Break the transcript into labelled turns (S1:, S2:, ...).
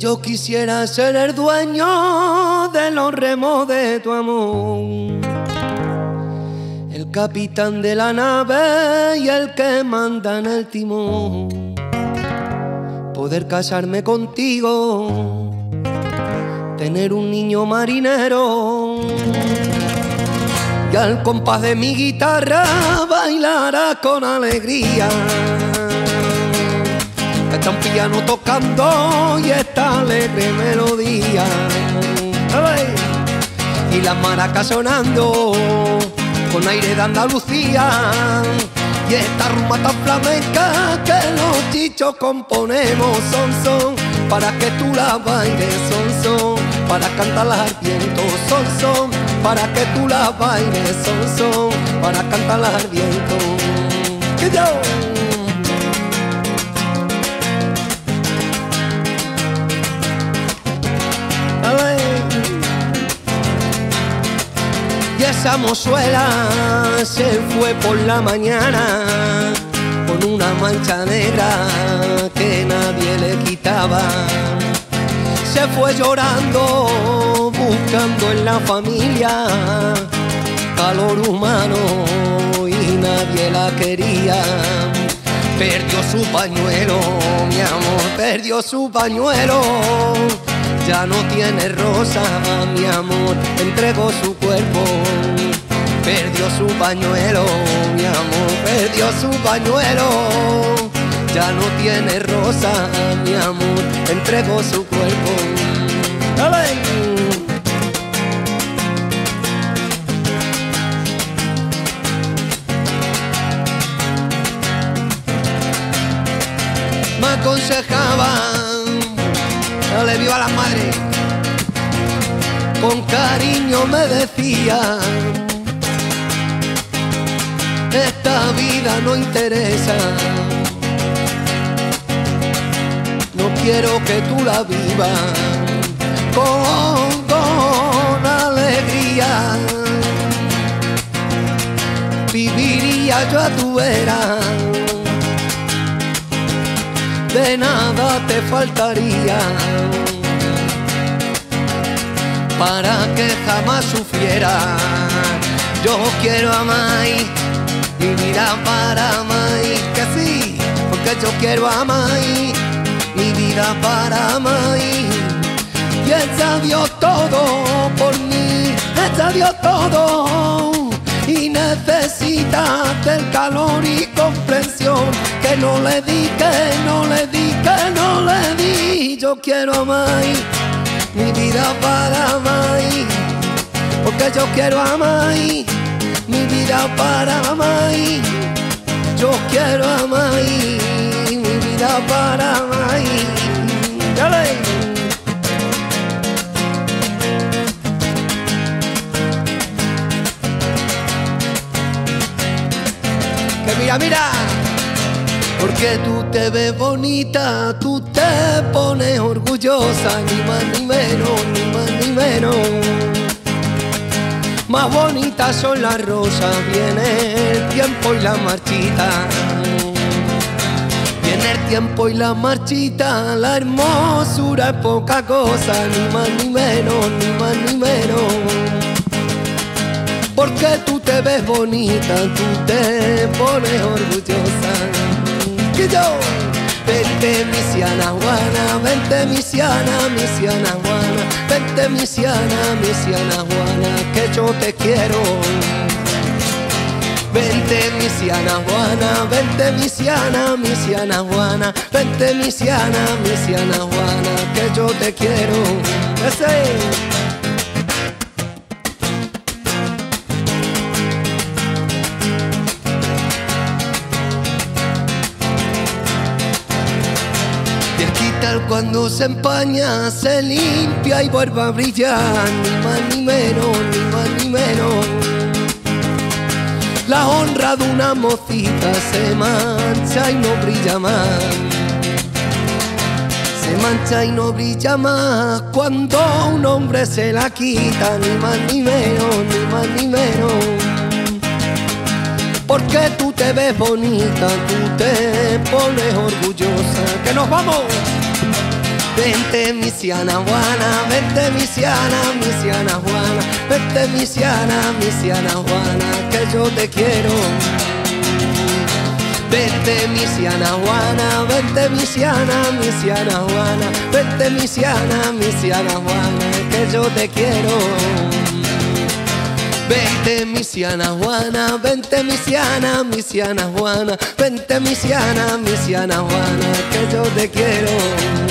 S1: yo quisiera ser el dueño de los remos de tu amor. El capitán de la nave y el que manda en el timón. Poder casarme contigo, tener un niño marinero. Y al compás de mi guitarra bailará con alegría está piano tocando y esta alegre melodía. Y las maracas sonando con aire de Andalucía. Y esta rumba tan flamenca que los chichos componemos son son para que tú la bailes son son para cantarla al viento son son para que tú la bailes son son para cantarla al viento. Que yo esa mozuela se fue por la mañana con una mancha negra que nadie le quitaba. Se fue llorando, buscando en la familia calor humano y nadie la quería. Perdió su pañuelo, mi amor, perdió su pañuelo ya no tiene rosa, mi amor, entregó su cuerpo, perdió su pañuelo, mi amor, perdió su pañuelo, ya no tiene rosa, mi amor, entregó su cuerpo. Me aconsejaba le viva la madre. Con cariño me decía, esta vida no interesa. No quiero que tú la vivas con, con alegría. Viviría yo a tu vera de nada te faltaría para que jamás sufriera. Yo quiero a Mai, vida para Mai, que sí, porque yo quiero a Mai, mi vida para Mai. Y ella dio todo por mí, ella dio todo y necesita del calor y comprensión que no le di, que no le di, que no le di. Yo quiero a Mai, mi vida para Mai, porque yo quiero a Mai, mi vida para Mai. Yo quiero a Mai, mi vida para Mai. Dale. mira, mira. Porque tú te ves bonita, tú te pones orgullosa, ni más ni menos, ni más ni menos. Más bonitas son las rosas, viene el tiempo y la marchita. Viene el tiempo y la marchita, la hermosura es poca cosa, ni más ni menos, ni más ni menos porque tú te ves bonita, tú te pones orgullosa. Que yo, vente misiana Juana, vente misiana, misiana Juana, vente misiana, misiana Juana, que yo te quiero. Vente misiana Juana, vente misiana, misiana Juana, vente misiana, misiana Juana, que yo te quiero. Ese. Cuando se empaña, se limpia y vuelve a brillar, ni más ni menos, ni más ni menos. La honra de una mocita se mancha y no brilla más. Se mancha y no brilla más cuando un hombre se la quita, ni más ni menos, ni más ni menos. Porque tú te ves bonita, tú te pones orgullosa. ¡Que nos vamos! Vente misiana Juana, vente misiana, misiana Juana, vente misiana, misiana Juana, que yo te quiero. Vente misiana Juana, vente misiana, misiana Juana, vente misiana, misiana Juana, que yo te quiero. Vente misiana Juana, vente misiana, misiana Juana, vente misiana, misiana Juana, que yo te quiero.